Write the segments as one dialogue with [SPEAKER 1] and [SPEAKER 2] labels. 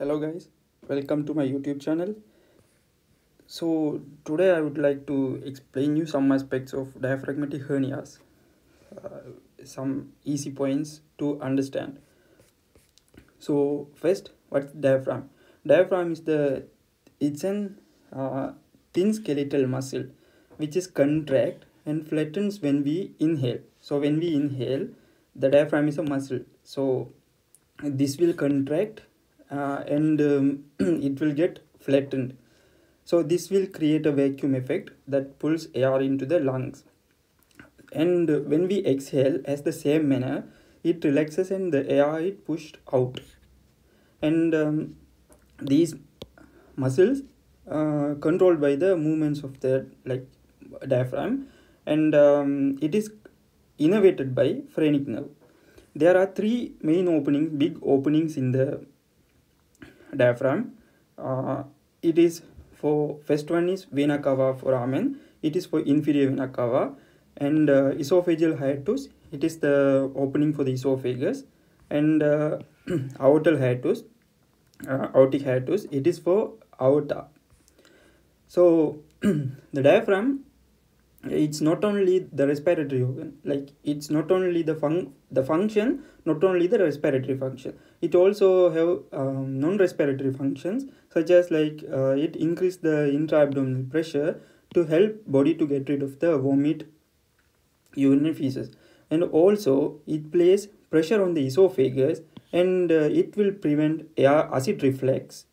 [SPEAKER 1] Hello guys, welcome to my YouTube channel. So today I would like to explain you some aspects of diaphragmatic hernias, uh, some easy points to understand. So first, what's diaphragm? Diaphragm is the it's an uh, thin skeletal muscle which is contract and flattens when we inhale. So when we inhale, the diaphragm is a muscle. So this will contract uh, and um, it will get flattened. So this will create a vacuum effect that pulls air into the lungs. And when we exhale as the same manner, it relaxes and the air is pushed out. And um, these muscles uh, controlled by the movements of the like diaphragm and um, it is innervated by phrenic nerve there are three main openings big openings in the diaphragm. Uh, it is for first one is vena cava foramen it is for inferior vena cava. And uh, esophageal hiatus it is the opening for the esophagus. And uh, aortal hiatus uh, aortic hiatus it is for aorta so the diaphragm it's not only the respiratory organ like it's not only the fun the function not only the respiratory function. It also have um, non-respiratory functions such as like uh, it increase the intra-abdominal pressure to help body to get rid of the vomit urinary feces. And also it plays pressure on the esophagus and uh, it will prevent air acid reflux.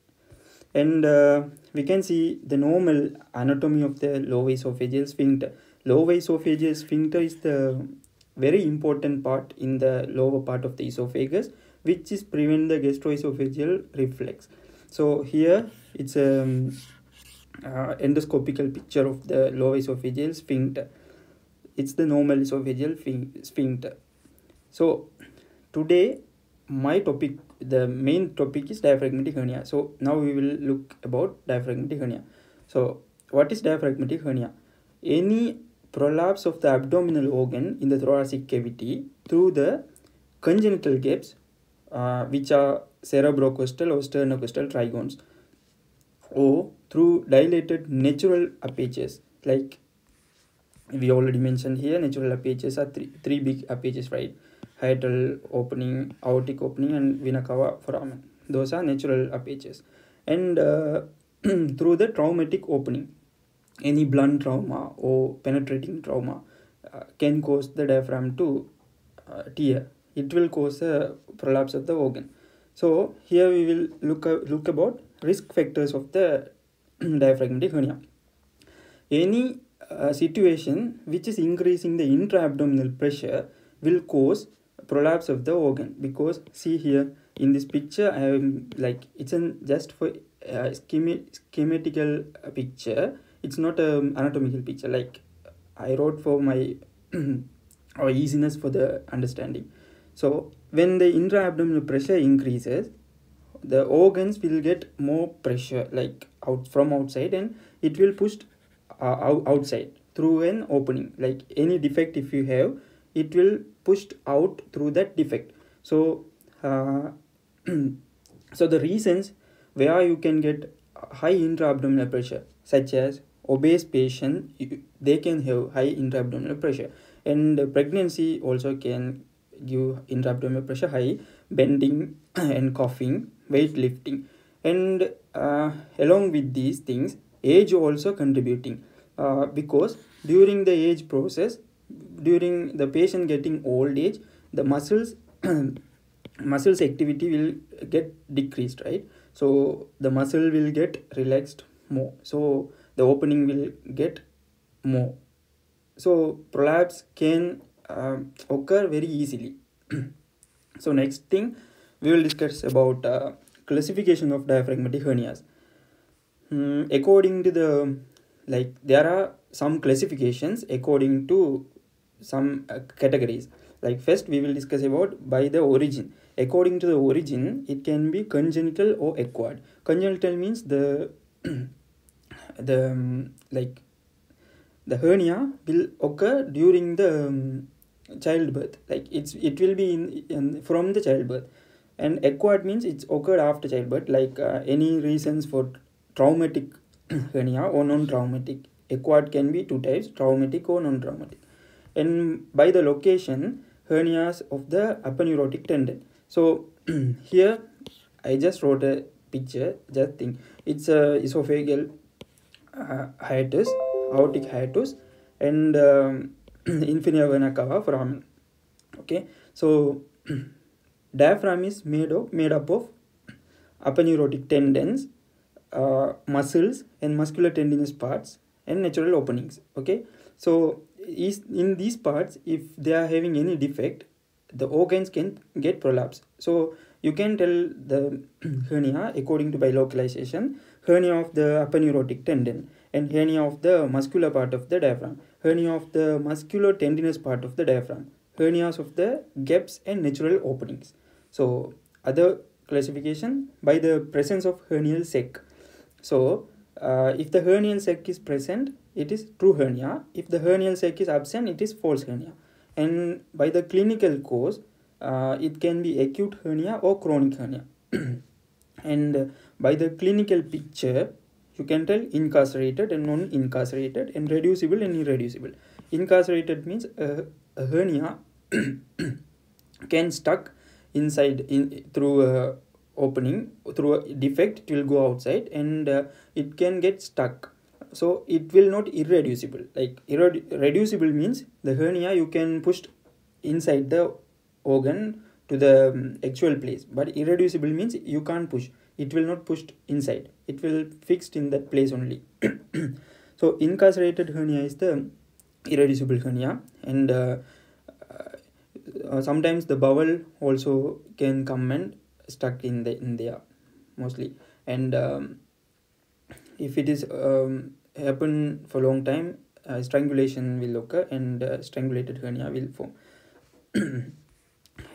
[SPEAKER 1] And uh, we can see the normal anatomy of the lower esophageal sphincter lower esophageal sphincter is the very important part in the lower part of the esophagus which is prevent the gastroesophageal reflux so here it's a um, uh, endoscopical picture of the lower esophageal sphincter. It's the normal esophageal sphincter. So today my topic the main topic is diaphragmatic hernia. So now we will look about diaphragmatic hernia. So what is diaphragmatic hernia? Any prolapse of the abdominal organ in the thoracic cavity through the congenital gaps uh, which are vertebrocostal or sternocostal trigones or through dilated natural apertures like we already mentioned here natural apertures are three, three big apertures right hiatal opening, aortic opening, and vena cava foramen. Those are natural apertures. And uh, through the traumatic opening, any blunt trauma or penetrating trauma uh, can cause the diaphragm to uh, tear. It will cause a prolapse of the organ. So here we will look uh, look about risk factors of the diaphragmatic hernia. Any uh, situation which is increasing the intra-abdominal pressure will cause prolapse of the organ because see here in this picture i am like it's an just for uh, schematical picture it's not an anatomical picture. Like i wrote for my or easiness for the understanding. So when the intra-abdominal pressure increases the organs will get more pressure like out from outside and it will push uh, outside through an opening. Like any defect if you have it will pushed out through that defect. So uh, so the reasons where you can get high intra-abdominal pressure such as obese patient they can have high intra-abdominal pressure. And pregnancy also can give intra-abdominal pressure high bending and coughing weightlifting and uh, along with these things age also contributing. Uh, because during the age process during the patient getting old age the muscles muscles activity will get decreased right? So the muscle will get relaxed more. So the opening will get more. So prolapse can uh, occur very easily. So next thing we will discuss about uh, classification of diaphragmatic hernias. Mm, according to the like there are some classifications according to some uh, categories. Like first we will discuss about by the origin. According to the origin it can be congenital or acquired. Congenital means the the um, like the hernia will occur during the um, childbirth. Like it's it will be in, in from the childbirth. And acquired means it's occurred after childbirth. Like uh, any reasons for traumatic hernia or non-traumatic acquired can be two types traumatic or non-traumatic. And by the location hernias of the aponeurotic tendon. So here i just wrote a picture just think. It's a esophageal uh, hiatus aortic hiatus and um, inferior vena cava foramen okay? So diaphragm is made of made up of aponeurotic tendons uh, muscles and muscular tendinous parts and natural openings. Okay? So is in these parts if they are having any defect the organs can get prolapse so you can tell the hernia according to bilocalization hernia of the aponeurotic tendon and hernia of the muscular part of the diaphragm hernia of the muscular tendinous part of the diaphragm hernias of the gaps and natural openings. So other classification by the presence of hernial sac. So uh, if the hernial sac is present it is true hernia. If the hernial sac is absent it is false hernia. And by the clinical cause uh, it can be acute hernia or chronic hernia. And by the clinical picture you can tell incarcerated and non-incarcerated and reducible and irreducible. Incarcerated means uh, a hernia can stuck inside in through a opening through a defect it will go outside and uh, it can get stuck. So it will not irreducible. Like irreducible means the hernia you can push inside the organ to the um, actual place. But irreducible means you can't push. It will not pushed inside. It will fixed in that place only. So incarcerated hernia is the irreducible hernia. And uh, uh, sometimes the bowel also can come and stuck in the in there mostly. And um, if it is um, happen for long time uh, strangulation will occur and uh, strangulated hernia will form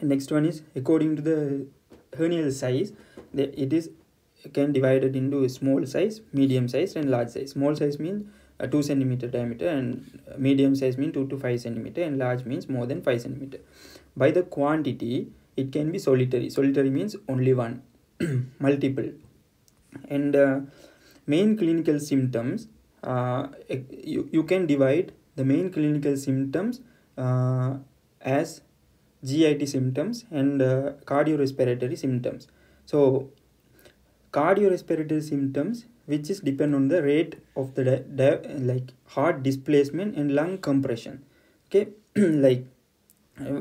[SPEAKER 1] next one is according to the hernial size the, it is can divided into small size medium size and large size. Small size means a 2 centimeter diameter and medium size means 2 to 5 centimeter and large means more than 5 centimeter. By the quantity it can be solitary. Solitary means only one multiple. And uh, main clinical symptoms uh, you, you can divide the main clinical symptoms uh, as GIT symptoms and uh, cardiorespiratory symptoms. So, cardiorespiratory symptoms which is depend on the rate of the like heart displacement and lung compression. Okay, like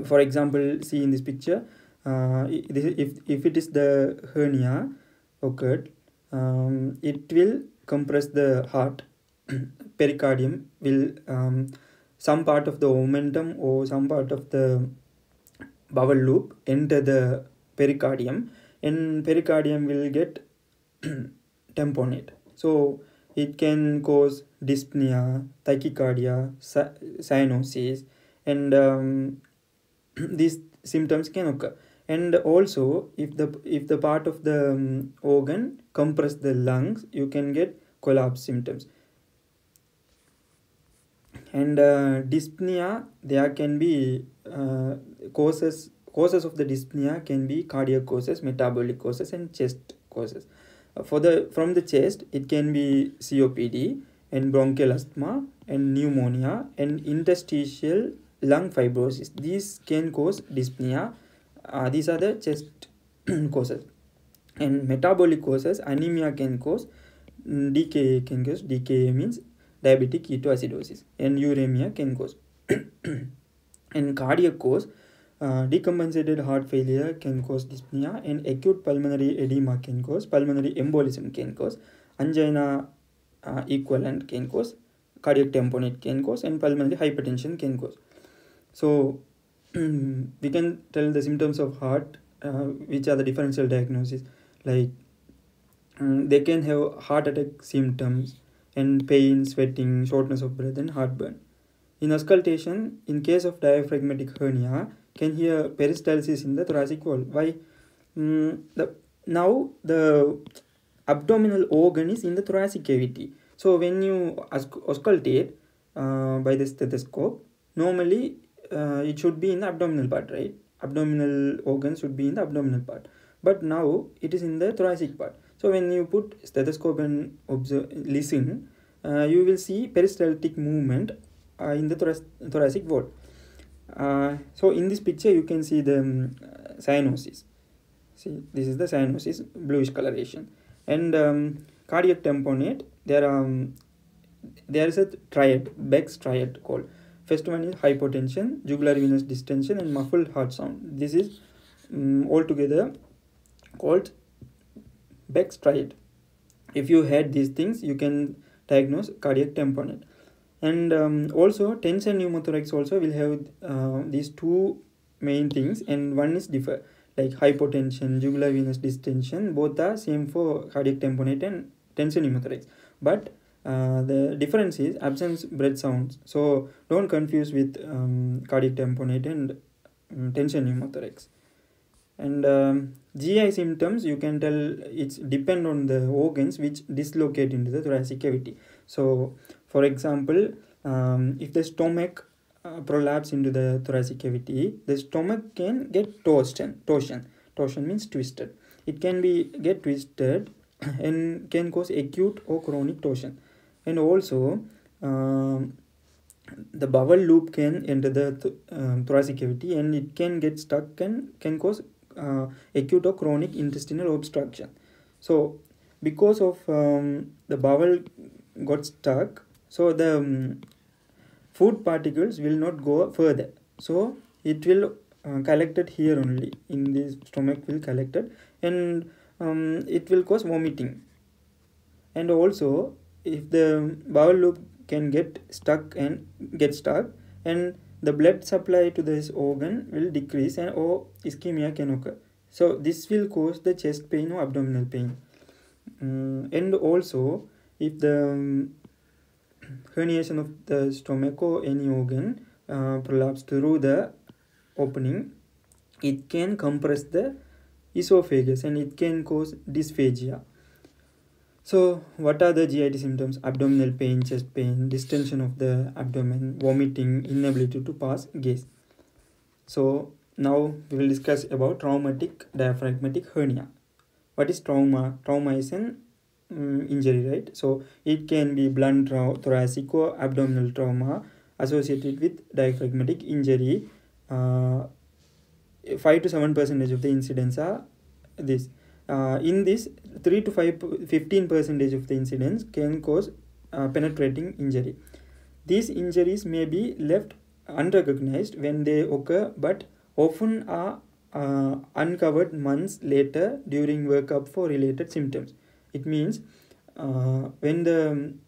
[SPEAKER 1] for example, see in this picture, uh, if if it is the hernia occurred, um, it will compress the heart pericardium will um, some part of the omentum or some part of the bowel loop enter the pericardium. And pericardium will get tamponade so it can cause dyspnea tachycardia cyanosis and um, these symptoms can occur. And also if the if the part of the um, organ compress the lungs you can get collapse symptoms. And uh, dyspnea there can be uh, causes causes of the dyspnea can be cardiac causes metabolic causes and chest causes uh, for the from the chest it can be copd and bronchial asthma and pneumonia and interstitial lung fibrosis. These can cause dyspnea. Uh, these are the chest causes and metabolic causes anemia can cause mm, DKA can cause. DKA means diabetic ketoacidosis. And uremia can cause. And cardiac cause uh, decompensated heart failure can cause dyspnea and acute pulmonary edema can cause pulmonary embolism can cause angina uh, equivalent can cause cardiac tamponade can cause and pulmonary hypertension can cause so we can tell the symptoms of heart uh, which are the differential diagnosis. Like um, they can have heart attack symptoms and pain sweating shortness of breath and heartburn. In auscultation in case of diaphragmatic hernia can hear peristalsis in the thoracic wall. Why? Um, the now the abdominal organ is in the thoracic cavity. So when you auscultate uh, by the stethoscope normally uh, it should be in the abdominal part right? Abdominal organ should be in the abdominal part. But now it is in the thoracic part. So when you put stethoscope and observe listen uh, you will see peristaltic movement uh, in the thorac thoracic wall uh, so in this picture you can see the um, cyanosis. See this is the cyanosis bluish coloration. And um, cardiac tamponade there are um, there is a triad Beck's triad called. First one is hypotension jugular venous distension and muffled heart sound. This is um, altogether called Beck's triad. If you had these things you can diagnose cardiac tamponade and um, also tension pneumothorax also will have uh, these two main things. And one is differ like hypotension jugular venous distension. Both are same for cardiac tamponade and tension pneumothorax. But uh, the difference is absence breath sounds. So don't confuse with um, cardiac tamponade and um, tension pneumothorax. And um, gi symptoms you can tell it's depend on the organs which dislocate into the thoracic cavity. So for example, um, if the stomach uh, prolapse into the thoracic cavity, the stomach can get torsion. Torsion. Torsion means twisted. It can be get twisted and can cause acute or chronic torsion. And also, um, the bowel loop can enter the th um, thoracic cavity and it can get stuck and can cause uh, acute or chronic intestinal obstruction. So, because of um, the bowel got stuck, so the um, food particles will not go further. So it will uh, collected here only. In this stomach will collected and um, it will cause vomiting. And also if the bowel loop can get stuck and get stuck and the blood supply to this organ will decrease and or ischemia can occur. So this will cause the chest pain or abdominal pain. Um, and also if the um, herniation of the stomach or any organ uh, prolapse through the opening, it can compress the esophagus and it can cause dysphagia. So, what are the GIT symptoms? Abdominal pain, chest pain, distension of the abdomen, vomiting, inability to pass gas. So, now we will discuss about traumatic diaphragmatic hernia. What is trauma? Trauma is an um, injury right? So it can be blunt thoracic or abdominal trauma associated with diaphragmatic injury. Uh, 5 to 7 percentage of the incidents are this. Uh, in this 3 to 5 15 percentage of the incidents can cause uh, penetrating injury. These injuries may be left unrecognized when they occur but often are uh, uncovered months later during workup for related symptoms it means uh, when the um,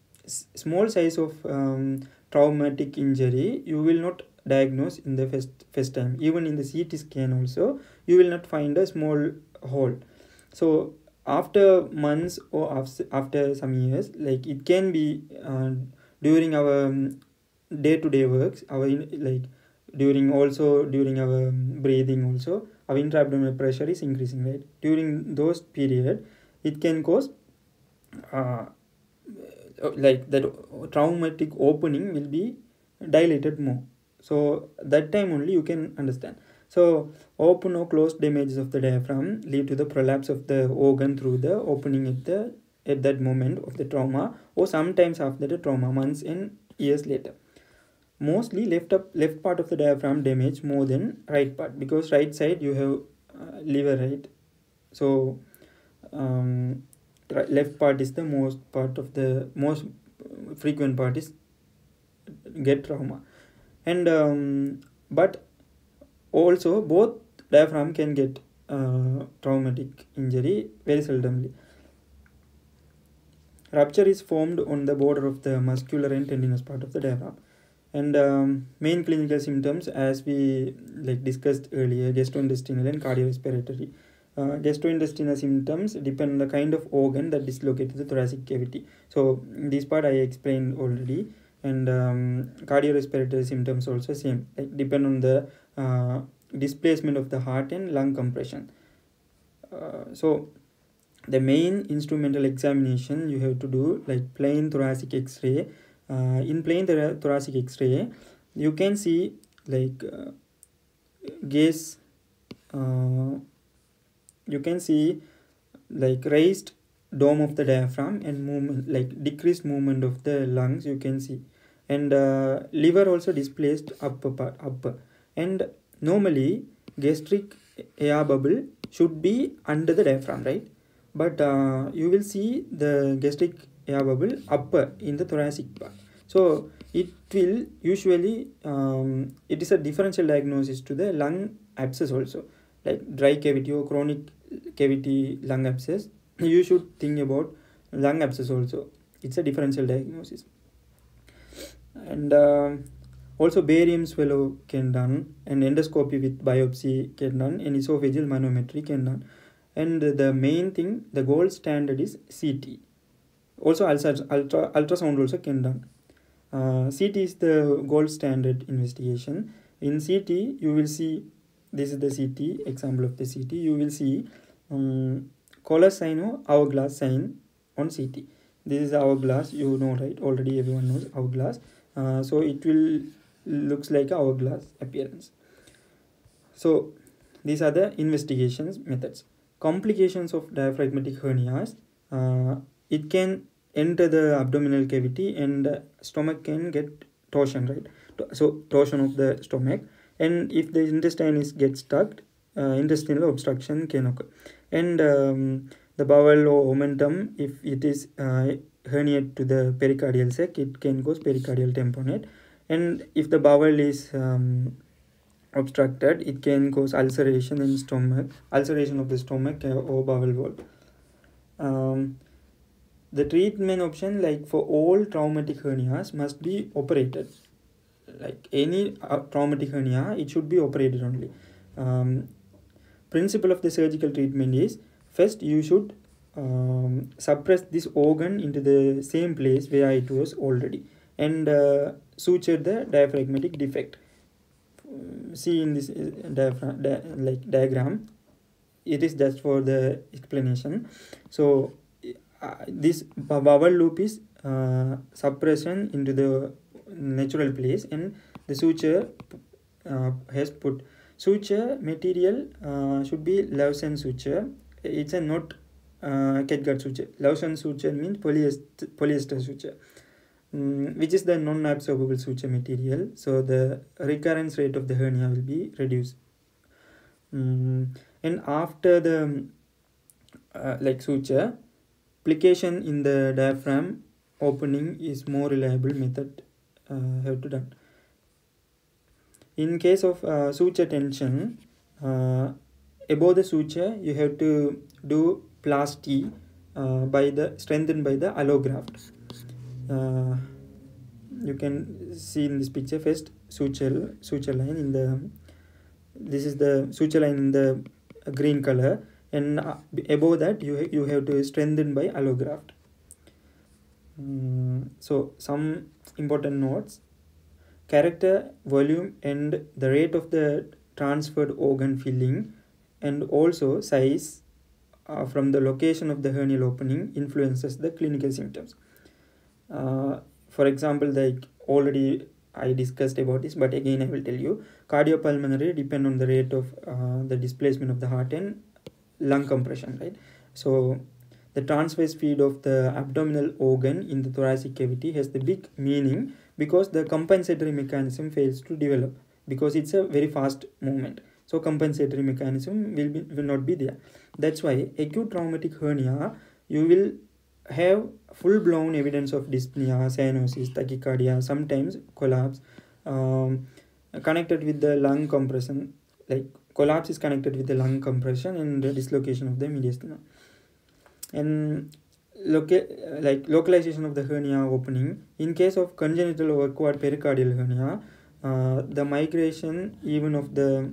[SPEAKER 1] small size of um, traumatic injury you will not diagnose in the first first time. Even in the ct scan also you will not find a small hole. So after months or after, some years like it can be uh, during our day to day works our like during also during our um, breathing also our intra-abdominal pressure is increasing right? During those period it can cause uh, like that traumatic opening will be dilated more. So that time only you can understand. So open or closed damages of the diaphragm lead to the prolapse of the organ through the opening at the at that moment of the trauma or sometimes after the trauma months and years later. Mostly left up left part of the diaphragm damage more than right part because right side you have uh, liver right? So um, left part is the most part of the most frequent part is get trauma. And um, but also both diaphragm can get uh, traumatic injury very seldomly. Rupture is formed on the border of the muscular and tendinous part of the diaphragm. And um, main clinical symptoms as we like discussed earlier gastrointestinal and cardiorespiratory uh, gastrointestinal symptoms depend on the kind of organ that dislocates the thoracic cavity. So this part i explained already. And um, cardiorespiratory symptoms also same. Like depend on the uh, displacement of the heart and lung compression. Uh, so the main instrumental examination you have to do like plain thoracic x-ray uh, in plain thoracic x-ray you can see like uh, gas uh, you can see like raised dome of the diaphragm and movement like decreased movement of the lungs you can see. And uh, liver also displaced upper part upper. And normally gastric air bubble should be under the diaphragm right? But uh, you will see the gastric air bubble upper in the thoracic part. So it will usually um, it is a differential diagnosis to the lung abscess also like dry cavity or chronic cavity lung abscess you should think about lung abscess also. It's a differential diagnosis. And uh, also barium swallow can done and endoscopy with biopsy can done and esophageal manometry can done. And the main thing the gold standard is ct also ultra, ultra ultrasound also can done. Uh, ct is the gold standard investigation. In ct you will see this is the ct example of the ct you will see um, collar sign or hourglass sign on ct this is hourglass you know right? Already everyone knows hourglass. Uh, so it will looks like hourglass appearance. So these are the investigations methods. Complications of diaphragmatic hernias uh, it can enter the abdominal cavity and stomach can get torsion right? So torsion of the stomach and if the intestine is get stuck uh, intestinal obstruction can occur. And um, the bowel or omentum if it is uh, herniate to the pericardial sac it can cause pericardial tamponade. And if the bowel is um, obstructed it can cause ulceration in stomach ulceration of the stomach uh, or bowel wall. Um, the treatment option like for all traumatic hernias must be operated like any uh, traumatic hernia it should be operated only. Um, principle of the surgical treatment is first you should um, suppress this organ into the same place where it was already and uh, suture the diaphragmatic defect. Uh, see in this uh, diaphragm di like diagram it is just for the explanation. So uh, this bowel loop is uh, suppression into the natural place and the suture uh, has put suture material uh, should be Lavsan suture it's a not uh, catgut suture. Lavsan suture means polyester, polyester suture, um, which is the non-absorbable suture material. So the recurrence rate of the hernia will be reduced. Um, and after the uh, like suture, plication in the diaphragm opening is more reliable method have to done. In case of uh, suture tension, uh, above the suture you have to do plasty uh, by the strengthened by the allograft uh, you can see in this picture first suture suture line in the this is the suture line in the green color. And uh, above that you you have to strengthen by allograft um, so some important notes character volume and the rate of the transferred organ filling and also size uh, from the location of the hernial opening influences the clinical symptoms. Uh, for example, like already I discussed about this, but again I will tell you, cardiopulmonary depend on the rate of uh, the displacement of the heart and lung compression, right? So the transfer speed of the abdominal organ in the thoracic cavity has the big meaning because the compensatory mechanism fails to develop because it's a very fast movement. So compensatory mechanism will be will not be there. That's why acute traumatic hernia you will have full blown evidence of dyspnea cyanosis tachycardia sometimes collapse um, connected with the lung compression like collapse is connected with the lung compression and the dislocation of the mediastinum and loca- like localization of the hernia opening in case of congenital or acquired pericardial hernia uh, the migration even of the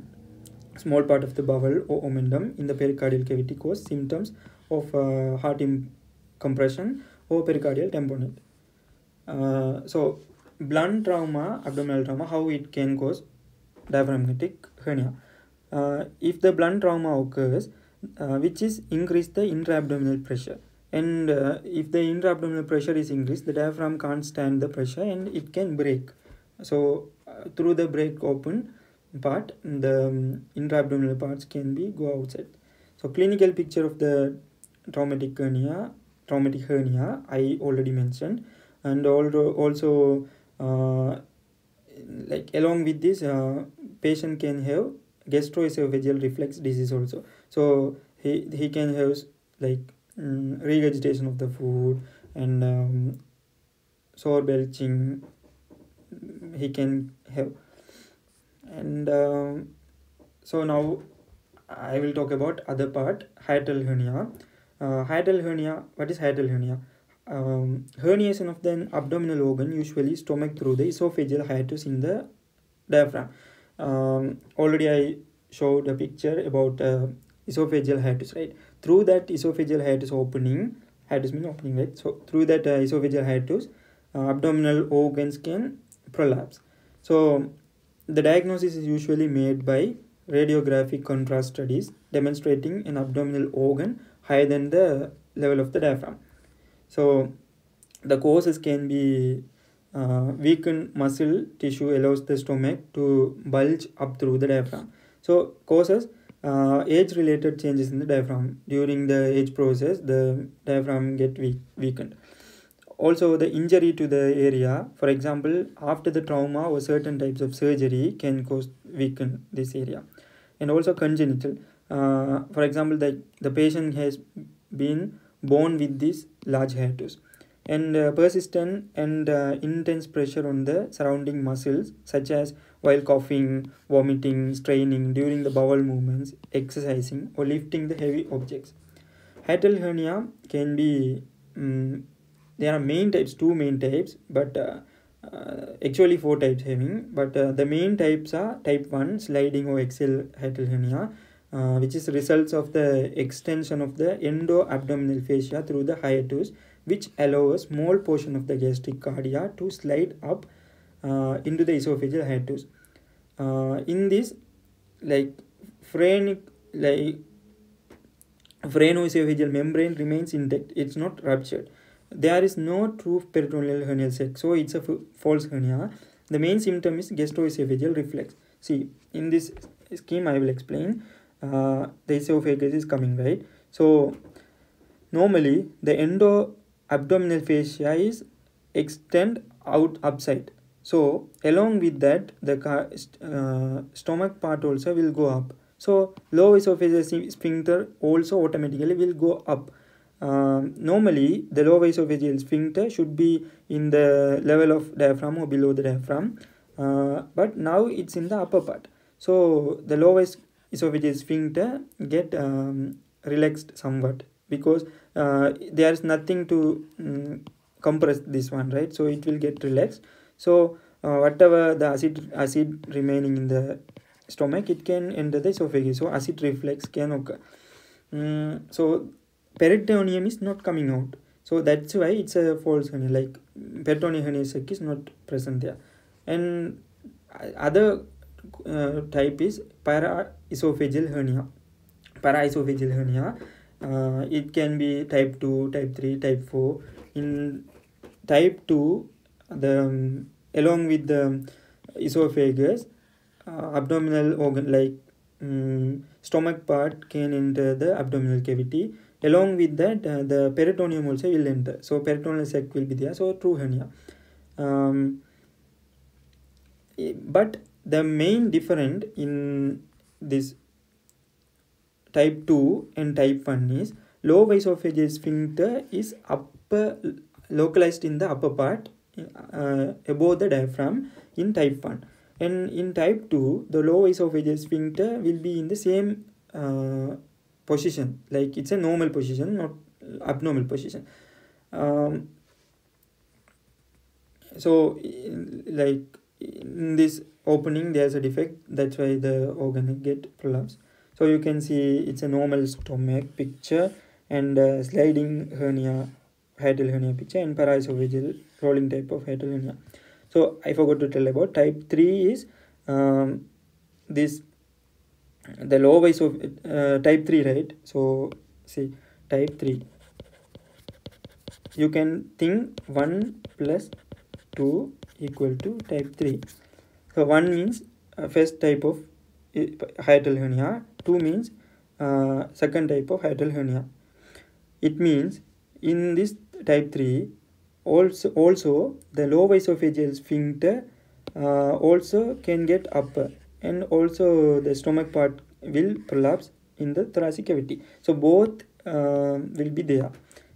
[SPEAKER 1] small part of the bowel or omentum in the pericardial cavity cause symptoms of uh, heart compression or pericardial tamponade. Uh, so blunt trauma, abdominal trauma, how it can cause diaphragmatic hernia. Uh, if the blunt trauma occurs, which is increase the intra-abdominal pressure. And uh, if the intra-abdominal pressure is increased the diaphragm can't stand the pressure and it can break. So uh, through the break open part the um, intra-abdominal parts can be go outside. So clinical picture of the traumatic hernia traumatic hernia i already mentioned. And also also uh, like along with this uh, patient can have gastroesophageal reflux disease also so he he can have like um, regurgitation of the food and um, sore belching he can have. And um, so now i will talk about other part hiatal hernia uh, hiatal hernia what is hiatal hernia um, herniation of the abdominal organ usually stomach through the esophageal hiatus in the diaphragm. Um, already i showed a picture about uh, esophageal hiatus right? Through that esophageal hiatus opening hiatus means opening right? So through that uh, esophageal hiatus uh, abdominal organs can prolapse. So the diagnosis is usually made by radiographic contrast studies demonstrating an abdominal organ higher than the level of the diaphragm. So the causes can be uh, weakened muscle tissue allows the stomach to bulge up through the diaphragm. So causes uh, age related changes in the diaphragm. During the age process, the diaphragm get weak, weakened. Also the injury to the area, for example, after the trauma or certain types of surgery can cause weaken this area. And also congenital. Uh, for example, the, the patient has been born with this large hiatus and uh, persistent and uh, intense pressure on the surrounding muscles such as while coughing vomiting straining during the bowel movements exercising or lifting the heavy objects. Hiatal hernia can be um, there are main types two main types but uh, uh, actually four types having but uh, the main types are type 1 sliding or axial hiatal hernia uh, which is results of the extension of the endo-abdominal fascia through the hiatus which allow a small portion of the gastric cardia to slide up into the esophageal hiatus. Uh, in this, like phrenic, like phrenoesophageal membrane remains intact; it's not ruptured. There is no true peritoneal hernial sac, so it's a false hernia. The main symptom is gastroesophageal reflux. See, in this scheme, I will explain uh, the esophagus is coming right so normally the endo abdominal fascia is extend out upside so along with that the uh, stomach part also will go up. So low esophageal sphincter also automatically will go up. Um, normally the low esophageal sphincter should be in the level of diaphragm or below the diaphragm uh, but now it's in the upper part. So the low esophageal sphincter get um, relaxed somewhat because uh, there is nothing to um, compress this one right? So it will get relaxed so uh, whatever the acid acid remaining in the stomach it can enter the esophagus. So acid reflux can occur. Um, so peritoneum is not coming out. So that's why it's a false hernia like peritoneal hernia is not present there. And other uh, type is paraesophageal hernia. Paraesophageal hernia uh, it can be type 2 type 3 type 4 in type 2 the um, along with the esophagus uh, abdominal organ like um, stomach part can enter the abdominal cavity. Along with that uh, the peritoneum also will enter. So peritoneal sac will be there. So true hernia. Um, but the main difference in this type 2 and type 1 is low esophageal sphincter is upper localized in the upper part uh, above the diaphragm in type 1 and in type 2 the low esophageal sphincter will be in the same uh, position. Like it's a normal position not abnormal position. Um, so like in this opening there's a defect. That's why the organ get prolapse. So you can see it's a normal stomach picture and sliding hernia hiatal hernia picture and paraesophageal rolling type of hernia so i forgot to tell about. Type 3 is um, this the low voice of uh, type 3 right? So see type 3 you can think 1 plus 2 equal to type 3 so 1 means uh, first type of hernia 2 means uh, second type of hernia. It means in this type 3 also also the lower esophageal sphincter uh, also can get upper and also the stomach part will prolapse in the thoracic cavity. So both uh, will be there.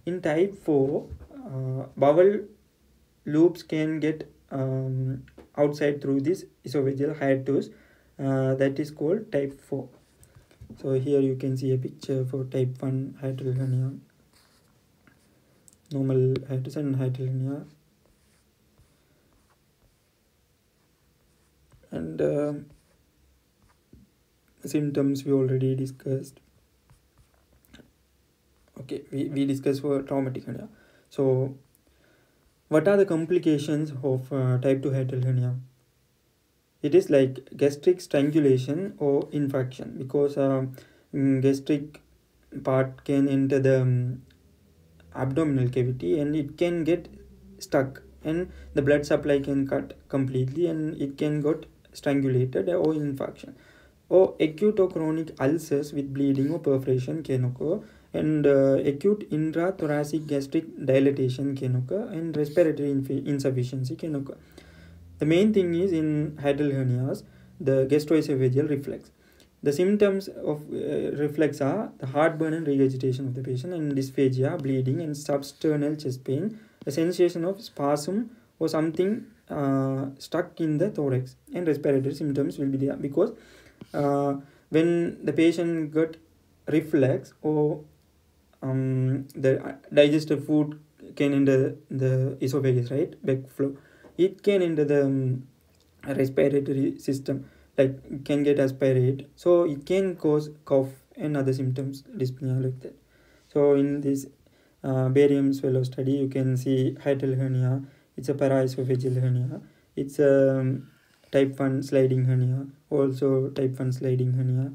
[SPEAKER 1] In type 4 uh, bowel loops can get um, outside through this esophageal hiatus uh, that is called type 4 so here you can see a picture for type 1 hiatal hernia normal hiatus and hernia and uh, symptoms we already discussed. Okay we, we discussed for traumatic hernia. So what are the complications of uh, type 2 hiatal hernia? It is like gastric strangulation or infarction because uh, gastric part can enter the um, abdominal cavity and it can get stuck and the blood supply can cut completely and it can get strangulated or infarction. Or acute or chronic ulcers with bleeding or perforation can occur and uh, acute intrathoracic gastric dilatation can occur and respiratory insufficiency can occur. The main thing is in hiatal hernias the gastroesophageal reflux the symptoms of uh, reflux are the heartburn and regurgitation of the patient and dysphagia bleeding and substernal chest pain a sensation of spasm or something uh, stuck in the thorax and respiratory symptoms will be there because uh, when the patient got reflux or um, the digestive food can enter the esophagus right? Backflow. It can enter the um, respiratory system like can get aspirate so it can cause cough and other symptoms dyspnea like that. So in this uh, barium swallow study you can see hiatal hernia it's a paraesophageal hernia. It's a um, type 1 sliding hernia also type 1 sliding hernia.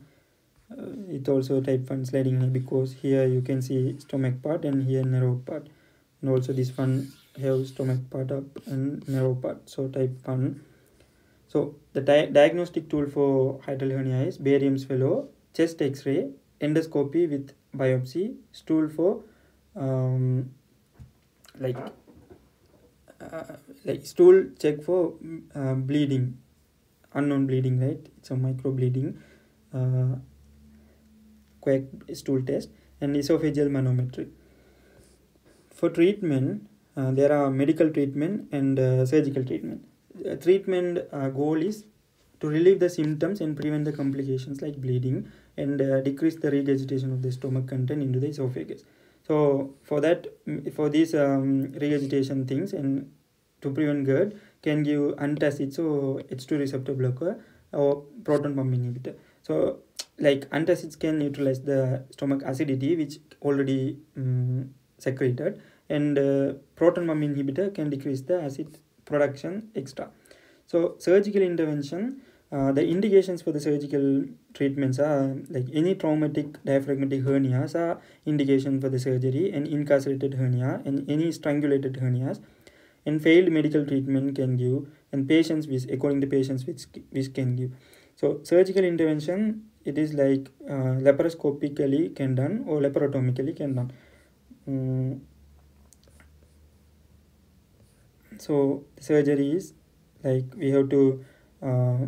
[SPEAKER 1] Uh, it's also type 1 sliding hernia because here you can see stomach part and here narrow part. And also this one have stomach part up and narrow part. So type 1 so the di diagnostic tool for hiatal hernia is barium swallow chest x-ray endoscopy with biopsy stool for um, like uh, like stool check for uh, bleeding unknown bleeding right? It's a micro bleeding uh, guaiac stool test and esophageal manometry. For treatment uh, there are medical treatment and uh, surgical treatment treatment uh, goal is to relieve the symptoms and prevent the complications like bleeding and uh, decrease the regurgitation of the stomach content into the esophagus. So for that mm, for these um, regurgitation things and to prevent GERD can give antacid so H2 receptor blocker or proton pump inhibitor. So like antacids can neutralize the stomach acidity which already um, secreted and uh, proton pump inhibitor can decrease the acid production extra. So surgical intervention uh, the indications for the surgical treatments are like any traumatic diaphragmatic hernias are indication for the surgery and incarcerated hernia and any strangulated hernias. And failed medical treatment can give and patients with according to patients which, which can give. So surgical intervention it is like uh, laparoscopically can done or laparotomically can done. Um, so surgery is like we have to uh,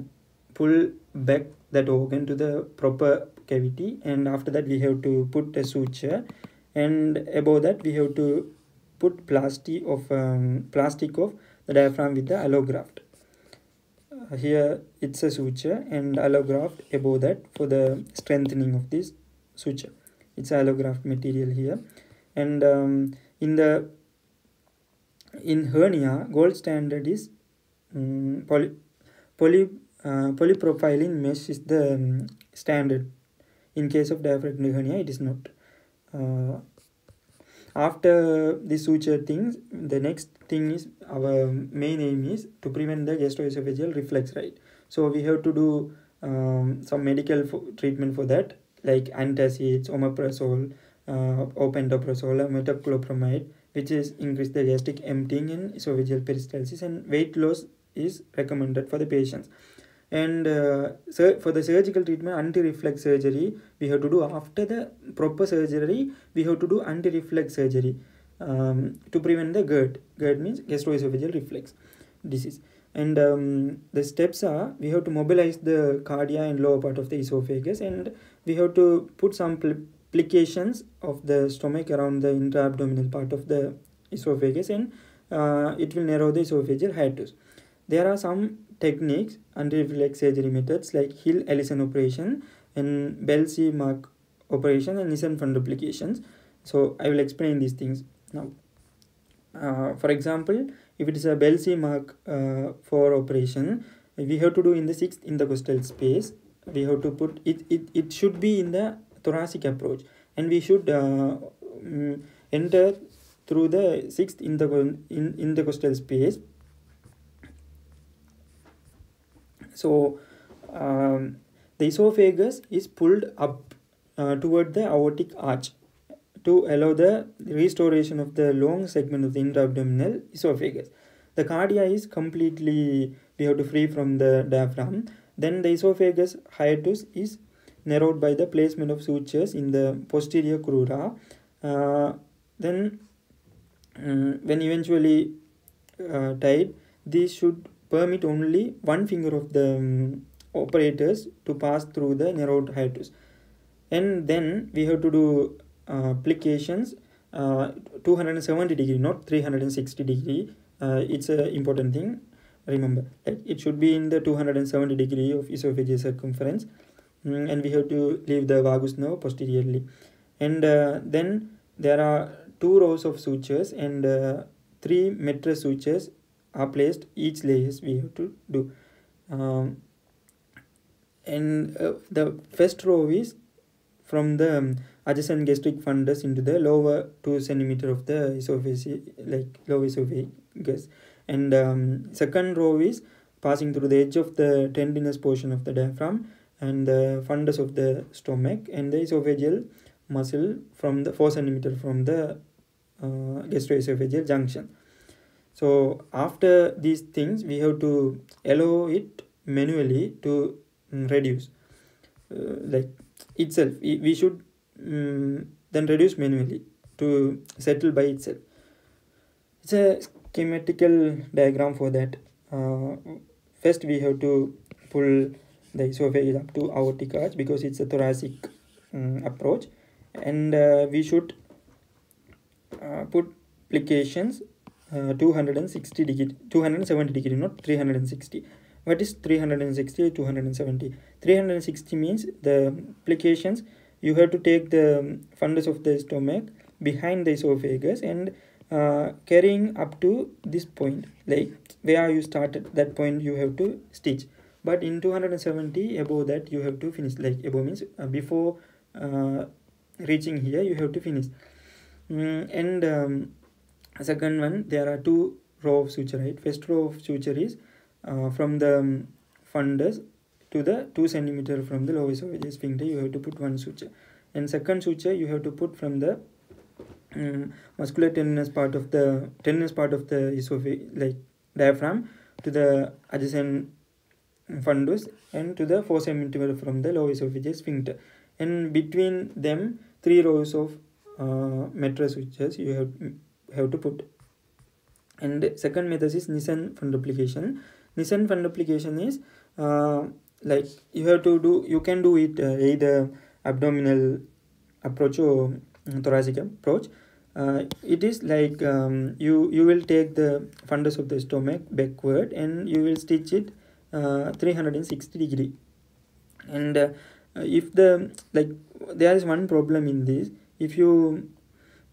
[SPEAKER 1] pull back that organ to the proper cavity and after that we have to put a suture. And above that we have to put plastic of um, plastic of the diaphragm with the allograft. Uh, here it's a suture and allograft above that for the strengthening of this suture. It's allograft material here. And um, in the in hernia gold standard is um, poly, poly uh, polypropylene mesh is the um, standard. In case of diaphragmatic hernia it is not. Uh, after the suture things the next thing is our main aim is to prevent the gastroesophageal reflux right? So we have to do um, some medical treatment for that like antacids omeprazole uh, or pantoprazole metoclopramide which is increase the gastric emptying and esophageal peristalsis and weight loss is recommended for the patients and uh, sur- for the surgical treatment anti-reflex surgery we have to do after the proper surgery we have to do anti-reflex surgery um, to prevent the GERD. GERD means gastroesophageal reflex disease. And um, the steps are we have to mobilize the cardia and lower part of the esophagus, and we have to put some plications of the stomach around the intra-abdominal part of the esophagus, and uh, it will narrow the esophageal hiatus. There are some techniques anti-reflex surgery methods like Hill Allison operation and Belsey Mark operation and Nissen fundoplications. So I will explain these things now. Uh, for example, if it is a Belsey mark uh, for operation, we have to do in the sixth intercostal space. We have to put it, it, it should be in the thoracic approach, and we should uh, mm, enter through the sixth interco- in, intercostal space. So, um, the esophagus is pulled up uh, toward the aortic arch to allow the restoration of the long segment of the intra-abdominal esophagus. The cardia is completely, we have to free from the diaphragm. Then the esophagus hiatus is narrowed by the placement of sutures in the posterior crura. Uh, then um, when eventually uh, tied, these should permit only one finger of the um, operators to pass through the narrowed hiatus. And then we have to do uh, applications uh, 270 degree not 360 degree uh, it's an important thing remember it should be in the 270 degree of esophageal circumference and we have to leave the vagus nerve posteriorly. And uh, then there are two rows of sutures and uh, three mattress sutures are placed. Each layers we have to do. Um, and uh, the first row is from the um, adjacent gastric fundus into the lower 2 centimeter of the esophagus like lower esophagus. And um, second row is passing through the edge of the tendinous portion of the diaphragm and the fundus of the stomach and the esophageal muscle from the 4 centimeter from the uh, gastroesophageal junction. So after these things we have to allow it manually to mm, reduce. Uh, like itself we should um, then reduce manually to settle by itself. It's a schematical diagram for that. Uh, first we have to pull the esophagus up to aortic arch because it's a thoracic um, approach. And uh, we should uh, put plications uh, 260 degree 270 degree not 360 what is 360 270 360 means the plications you have to take the fundus of the stomach behind the esophagus and uh, carrying up to this point. Like where you started that point you have to stitch but in 270 above that you have to finish. Like above means uh, before uh, reaching here you have to finish. Mm, and um, second one there are two row of suture right? First row of suture is uh, from the um, fundus to the 2 centimeter from the lower esophageal sphincter you have to put one suture and second suture you have to put from the um, muscular tendinous part of the tendinous part of the esophagus like diaphragm to the adjacent fundus and to the 4 centimeter from the lower esophageal sphincter. And between them three rows of uh, mattress sutures you have have to put. And second method is Nissen fund fundoplication Nissen fund fundoplication is uh, like you have to do you can do it uh, either abdominal approach or thoracic approach. Uh, it is like um, you you will take the fundus of the stomach backward and you will stitch it 360 degree. And uh, if the like there is one problem in this. If you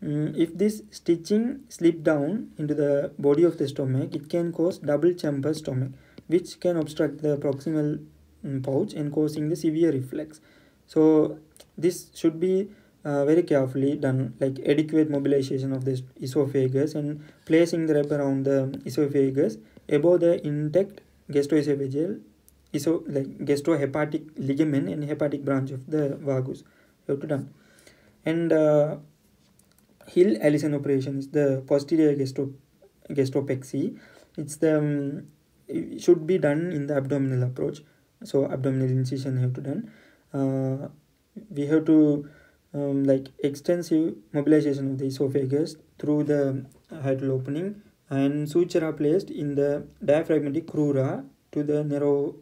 [SPEAKER 1] um, if this stitching slip down into the body of the stomach it can cause double chamber stomach which can obstruct the proximal um, pouch and causing the severe reflux. So this should be uh, very carefully done like adequate mobilization of the esophagus and placing the wrap around the esophagus above the intact gastroesophageal iso like gastrohepatic ligament and hepatic branch of the vagus. You have to done. And uh, hill allison operation is the posterior gastro gastropexy. It's the um, it should be done in the abdominal approach. So abdominal incision have to done. Uh, we have to um, like extensive mobilization of the esophagus through the hiatal opening and suture are placed in the diaphragmatic crura to the narrow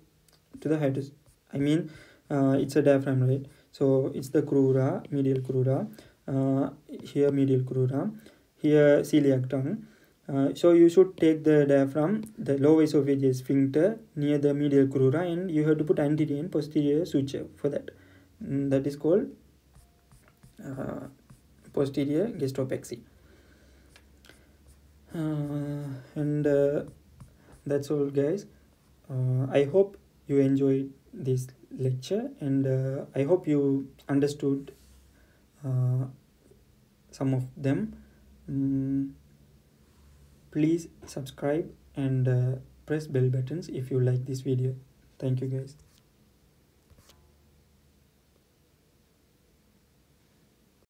[SPEAKER 1] to the hiatus i mean uh, it's a diaphragm right so it's the crura medial crura uh, here medial crura here celiac trunk uh, so you should take the diaphragm, the lower esophageal sphincter near the medial crura and you have to put anterior and posterior suture for that. Mm, that is called uh, posterior gastropexy. Uh, and uh, that's all guys. Uh, I hope you enjoyed this lecture and I hope you understood some of them. Mm, please subscribe and press bell buttons if you like this video thank you guys